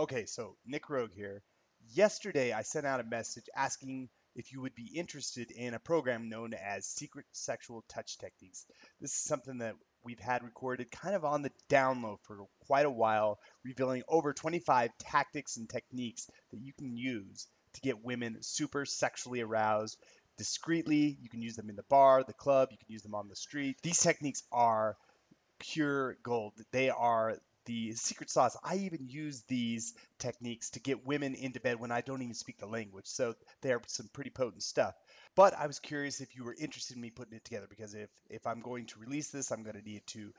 Okay, so Nick Rogue here. Yesterday, I sent out a message asking if you would be interested in a program known as Secret Sexual Touch Techniques. This is something that we've had recorded kind of on the download for quite a while, revealing over 25 tactics and techniques that you can use to get women super sexually aroused discreetly. You can use them in the bar, the club, you can use them on the street. These techniques are pure gold. They are the secret sauce. I even use these techniques to get women into bed when I don't even speak the language. So they're some pretty potent stuff. But I was curious if you were interested in me putting it together because if if I'm going to release this, I'm going to need to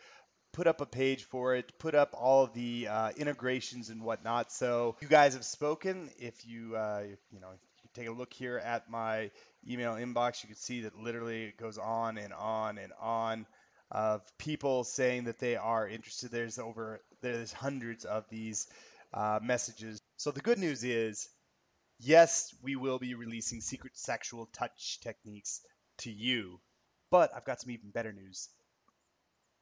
put up a page for it, put up all the uh, integrations and whatnot. So you guys have spoken. If you uh, you know you take a look here at my email inbox, you can see that literally it goes on and on and on of people saying that they are interested. There's over there's hundreds of these uh, messages. So the good news is, yes, we will be releasing secret sexual touch techniques to you. But I've got some even better news.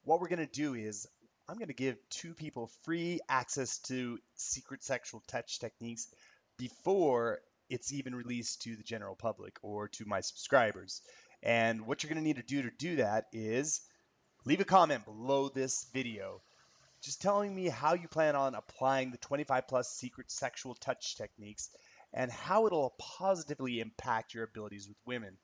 What we're going to do is I'm going to give two people free access to secret sexual touch techniques before it's even released to the general public or to my subscribers. And what you're going to need to do to do that is leave a comment below this video just telling me how you plan on applying the 25 plus secret sexual touch techniques and how it'll positively impact your abilities with women.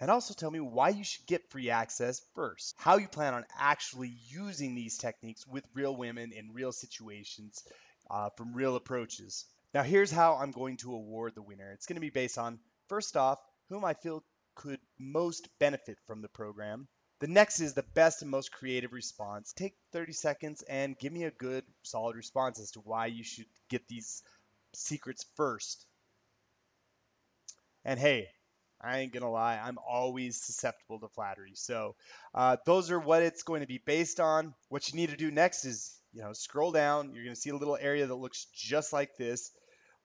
And also tell me why you should get free access first, how you plan on actually using these techniques with real women in real situations uh, from real approaches. Now, here's how I'm going to award the winner. It's going to be based on, first off, whom I feel could most benefit from the program. The next is the best and most creative response. Take 30 seconds and give me a good, solid response as to why you should get these secrets first. And hey, I ain't gonna lie, I'm always susceptible to flattery. So uh, those are what it's going to be based on. What you need to do next is, you know, scroll down. You're gonna see a little area that looks just like this.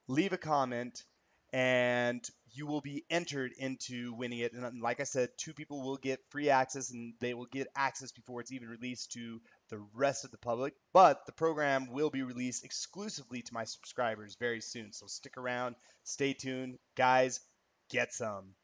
Leave a comment, and you will be entered into winning it. And uh, like I said, two people will get free access and they will get access before it's even released to the rest of the public. But the program will be released exclusively to my subscribers very soon. So stick around, stay tuned. Guys, get some.